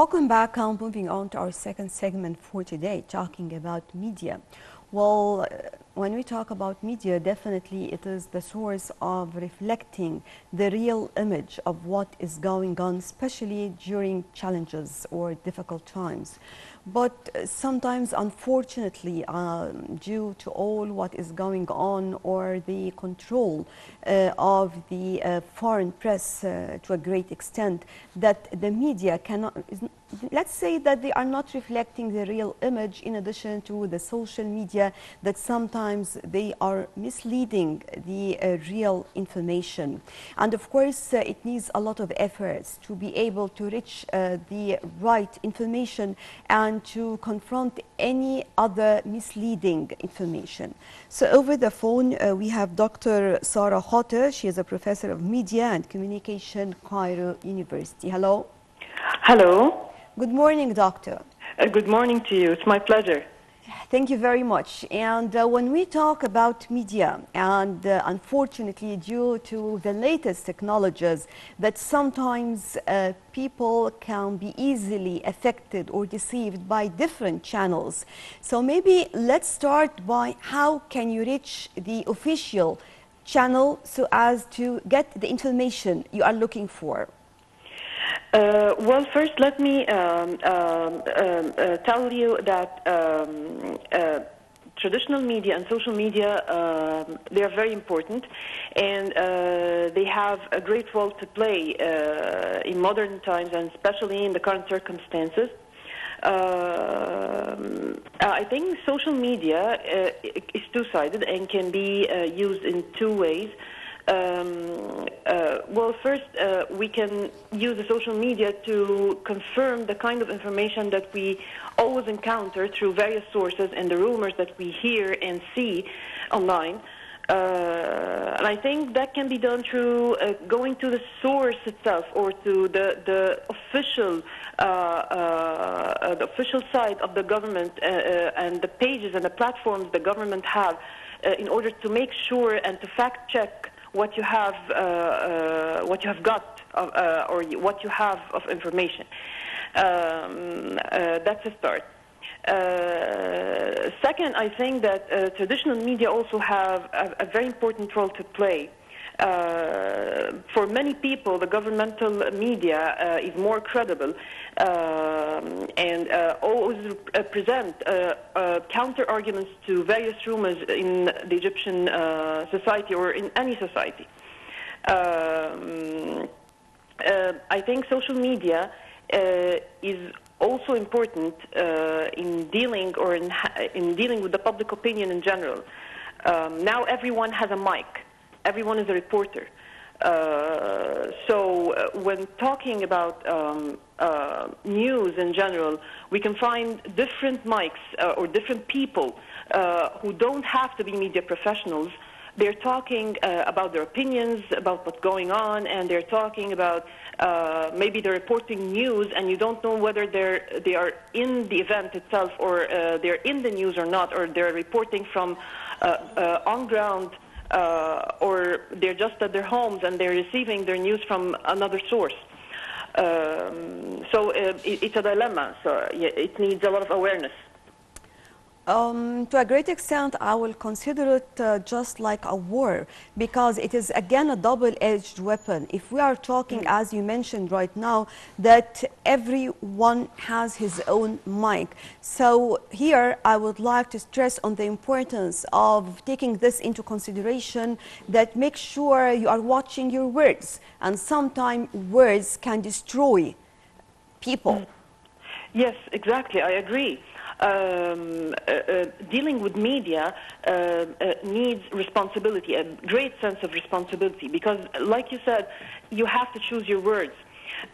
Welcome back. Now moving on to our second segment for today, talking about media. Well, uh, when we talk about media, definitely it is the source of reflecting the real image of what is going on, especially during challenges or difficult times. But uh, sometimes, unfortunately, um, due to all what is going on or the control uh, of the uh, foreign press uh, to a great extent, that the media cannot, let's say that they are not reflecting the real image in addition to the social media, that sometimes they are misleading the uh, real information. And of course, uh, it needs a lot of efforts to be able to reach uh, the right information and to confront any other misleading information. So over the phone, uh, we have Dr. Sara Khater. She is a professor of media and communication, Cairo University. Hello. Hello. Good morning, doctor. Uh, good morning to you. It's my pleasure. Thank you very much. And uh, when we talk about media, and uh, unfortunately, due to the latest technologies, that sometimes uh, people can be easily affected or deceived by different channels. So maybe let's start by how can you reach the official channel so as to get the information you are looking for? Uh, well, first, let me um, um, um, uh, tell you that um, uh, traditional media and social media um, they are very important, and uh, they have a great role to play uh, in modern times, and especially in the current circumstances. Um, I think social media is two-sided and can be used in two ways. Um, uh, well, first, uh, we can use the social media to confirm the kind of information that we always encounter through various sources and the rumors that we hear and see online. Uh, and I think that can be done through uh, going to the source itself or to the the official uh, uh the official site of the government uh, uh, and the pages and the platforms the government have in order to make sure and to fact check what you have, uh, uh, what you have got, uh, or what you have of information. Um, that's a start. Uh, second, I think that uh, traditional media also have a, a, very important role to play. Uh, for many people, the governmental media uh, is more credible um, and uh, always uh, present counter arguments to various rumors in the Egyptian society or in any society. Um, I think social media is also important in dealing or in, in dealing with the public opinion in general. Um, now everyone has a mic everyone is a reporter. Uh, so uh, when talking about um, uh, news in general, we can find different mics uh, or different people uh, who don't have to be media professionals. They're talking about their opinions, about what's going on, and they're talking about maybe they're reporting news, and you don't know whether they're they are in the event itself or they're in the news or not, or they're reporting from on ground uh, or they're just at their homes and they're receiving their news from another source. Um, so uh, it, it's a dilemma. So it needs a lot of awareness. Um, to a great extent, I will consider it uh, just like a war because it is again a double-edged weapon. If we are talking, mm. as you mentioned right now, that everyone has his own mic. So here I would like to stress on the importance of taking this into consideration that make sure you are watching your words and sometimes words can destroy people. Mm. Yes, exactly. I agree um, uh, uh, dealing with media uh, needs responsibility, a great sense of responsibility, because, like you said, you have to choose your words.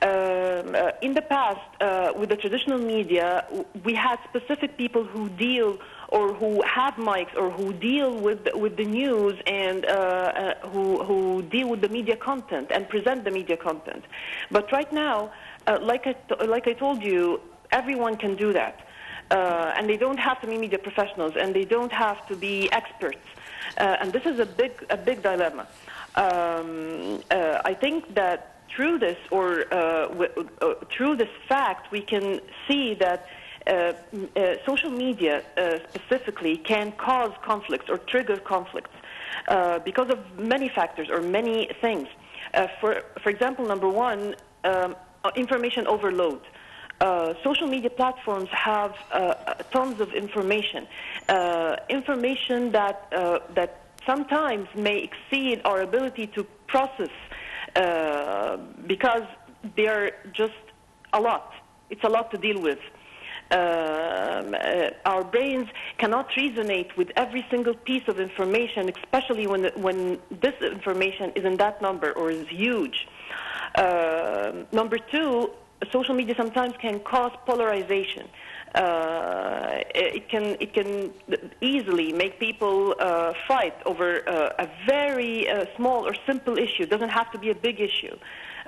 Um, uh, in the past, uh, with the traditional media, we had specific people who deal or who have mics or who deal with with the news and uh, who, who deal with the media content and present the media content. But right now, like, I like I told you, everyone can do that uh, and they don't have to be media professionals, and they don't have to be experts. Uh, and this is a big, a big dilemma. Um, uh, I think that through this or uh, w- uh, through this fact, we can see that uh, social media specifically can cause conflicts or trigger conflicts because of many factors or many things. For, for example, number one, um, information overload. Uh, social media platforms have uh, tons of information, uh, information that uh, that sometimes may exceed our ability to process uh, because they're just a lot. It's a lot to deal with. Um, uh, our brains cannot resonate with every single piece of information, especially when when this information is in that number or is huge. Uh, number two, social media sometimes can cause polarization. Uh, it can it can easily make people uh, fight over uh, a very uh, small or simple issue. It doesn't have to be a big issue.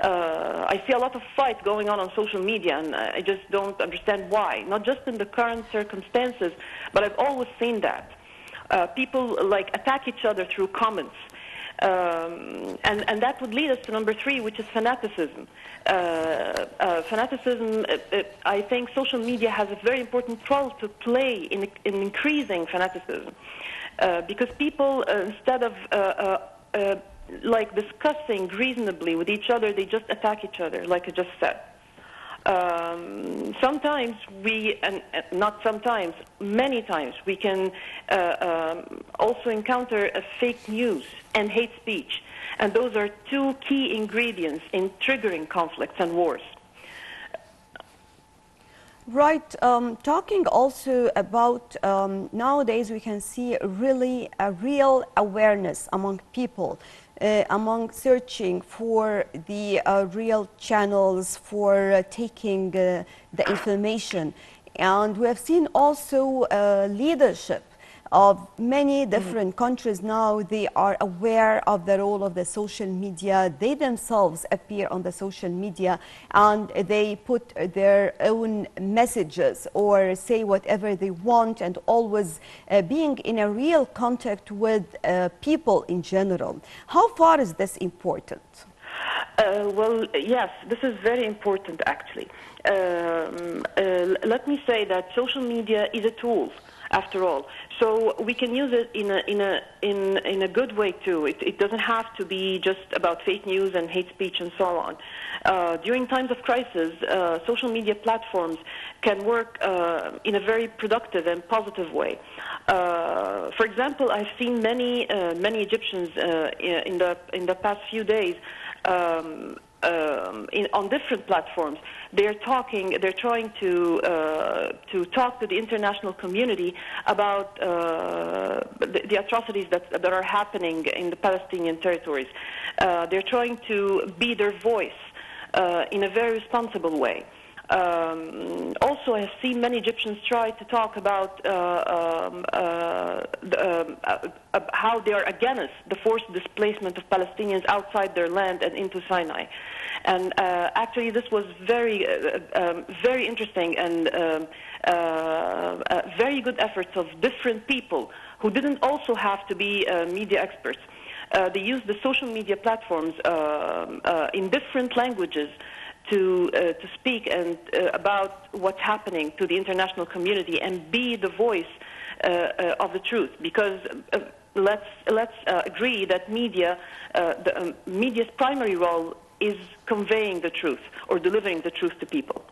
Uh, I see a lot of fight going on on social media, and I just don't understand why. Not just in the current circumstances, but I've always seen that. Uh, people like attack each other through comments. Um, and, and that would lead us to number three, which is fanaticism. Uh, uh, fanaticism, uh, uh, I think social media has a very important role to play in, in increasing fanaticism. Uh, because people, uh, instead of like discussing reasonably with each other, they just attack each other, like I just said. Um, sometimes we, and not sometimes, many times, we can uh, um, also encounter fake news and hate speech. And those are two key ingredients in triggering conflicts and wars. Right. Um, talking also about um, nowadays, we can see really a real awareness among people, uh, among searching for the uh, real channels for uh, taking uh, the information. And we have seen also uh, leadership of many different countries now they are aware of the role of the social media. They themselves appear on the social media and they put their own messages or say whatever they want and always uh, being in a real contact with uh, people in general. How far is this important? Uh, well, yes, this is very important actually. Um, uh, let me say that social media is a tool, after all. So we can use it in a, in a, in, in a good way too. It, it doesn't have to be just about fake news and hate speech and so on. Uh, during times of crisis, uh, social media platforms can work uh, in a very productive and positive way. Uh, for example, I've seen many, uh, many Egyptians uh, in, the, in the past few days um, um, in, on different platforms. They're talking. They're trying to uh, to talk to the international community about uh, the, the, atrocities that that are happening in the Palestinian territories. Uh, they're trying to be their voice uh, in a very responsible way. Um, also, I have seen many Egyptians try to talk about uh, um, uh, the, um, uh, how they are against the forced displacement of Palestinians outside their land and into Sinai. And uh, actually, this was very, uh, um, very interesting and um, uh, very good efforts of different people who didn't also have to be media experts. they used the social media platforms um, in different languages to, uh, to speak and, uh, about what's happening to the international community and be the voice uh, uh of the truth. Because uh, let's, let's uh, agree that media, the um, media's primary role is conveying the truth or delivering the truth to people.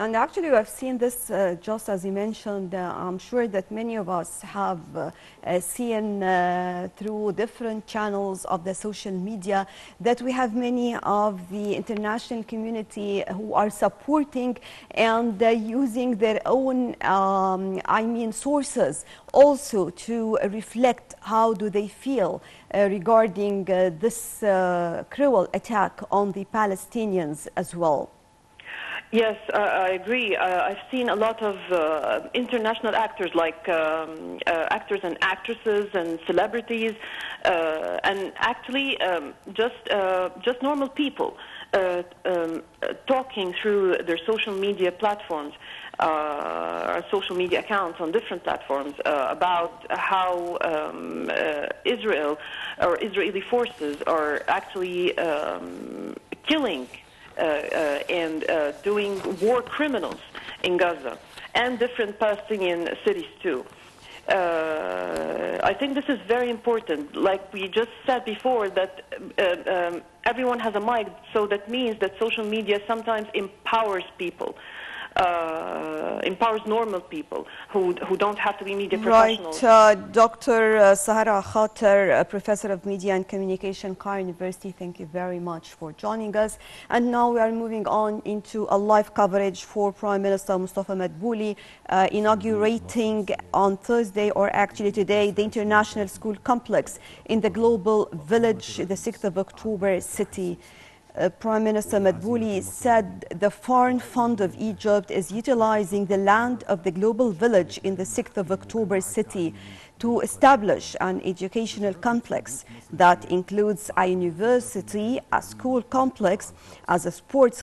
And actually, I've seen this uh, just as you mentioned. Uh, I'm sure that many of us have uh, uh seen uh, through different channels of the social media that we have many of the international community who are supporting and uh, using their own, um, I mean, sources also to reflect how do they feel regarding this cruel attack on the Palestinians as well. Yes, uh, I agree. Uh, I've seen a lot of uh, international actors, like um, uh, actors and actresses and celebrities, uh, and actually um, just uh, just normal people um, talking through their social media platforms, or social media accounts on different platforms about how um, Israel or Israeli forces are actually um, killing and uh, doing war criminals in Gaza and different Palestinian cities too. Uh, I think this is very important. Like we just said before, that uh, um, everyone has a mic, so that means that social media sometimes empowers people. Uh, empowers normal people who, who don't have to be media professionals. Right, uh, Dr. uh, Sara Khater, Professor of Media and Communication, Cairo University, thank you very much for joining us. And now we are moving on into a live coverage for Prime Minister Mustafa Madbouli, uh, inaugurating on Thursday, or actually today, the International School Complex in the Global Village, the 6th of October city. Uh, Prime Minister Madbouli said the Sovereign Fund of Egypt is utilizing the land of the Global Village in the 6th of October city to establish an educational complex that includes a university, a school complex, as a sports